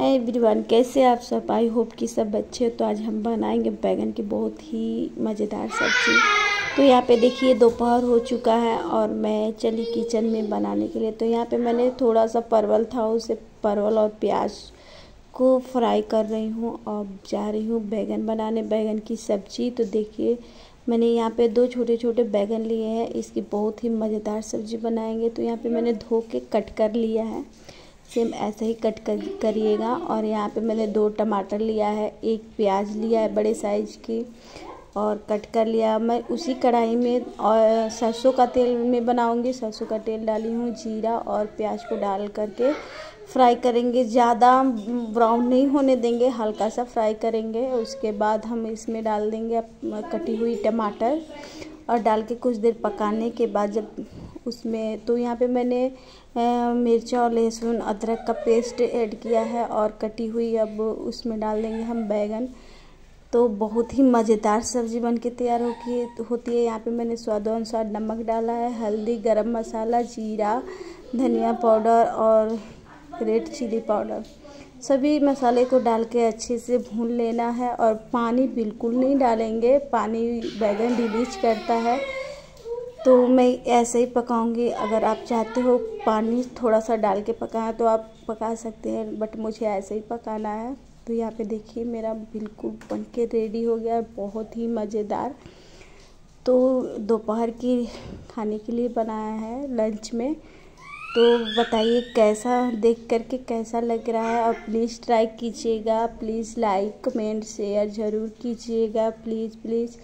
है एवरीवन, कैसे आप सब? आई होप कि सब अच्छे हो। तो आज हम बनाएँगे बैगन की बहुत ही मज़ेदार सब्ज़ी। तो यहाँ पे देखिए, दोपहर हो चुका है और मैं चली किचन में बनाने के लिए। तो यहाँ पे मैंने थोड़ा सा परवल था, उसे परवल और प्याज को फ्राई कर रही हूँ। और जा रही हूँ बैगन बनाने, बैगन की सब्ज़ी। तो देखिए, मैंने यहाँ पे दो छोटे छोटे बैगन लिए हैं। इसकी बहुत ही मज़ेदार सब्ज़ी बनाएँगे। तो यहाँ पे मैंने धो के कट कर लिया है। सेम ऐसे ही कट कर, करिएगा। और यहाँ पे मैंने दो टमाटर लिया है, एक प्याज लिया है बड़े साइज़ की और कट कर लिया मैं उसी कढ़ाई में, और सरसों का तेल में बनाऊँगी। सरसों का तेल डाली हूँ, जीरा और प्याज को डाल करके फ्राई करेंगे। ज़्यादा ब्राउन नहीं होने देंगे, हल्का सा फ्राई करेंगे। उसके बाद हम इसमें डाल देंगे कटी हुई टमाटर और डाल के कुछ देर पकाने के बाद जब उसमें। तो यहाँ पे मैंने मिर्चा और लहसुन, अदरक का पेस्ट ऐड किया है और कटी हुई अब उसमें डाल देंगे हम बैगन। तो बहुत ही मज़ेदार सब्ज़ी बन के तैयार होगी होती है। यहाँ पे मैंने स्वादानुसार नमक डाला है, हल्दी, गरम मसाला, जीरा, धनिया पाउडर और रेड चिली पाउडर। सभी मसाले को डाल के अच्छे से भून लेना है और पानी बिल्कुल नहीं डालेंगे। पानी बैगन रिलीज़ करता है। तो मैं ऐसे ही पकाऊँगी। अगर आप चाहते हो पानी थोड़ा सा डाल के पकाएँ तो आप पका सकते हैं बट मुझे ऐसे ही पकाना है। तो यहाँ पे देखिए, मेरा बिल्कुल बन के रेडी हो गया, बहुत ही मज़ेदार। तो दोपहर की खाने के लिए बनाया है लंच में। तो बताइए, कैसा, देख करके कैसा लग रहा है? और प्लीज़ ट्राई कीजिएगा प्लीज़ लाइक कमेंट शेयर ज़रूर कीजिएगा प्लीज़ प्लीज़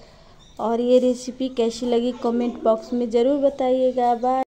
और ये रेसिपी कैसी लगी कमेंट बॉक्स में ज़रूर बताइएगा। बाय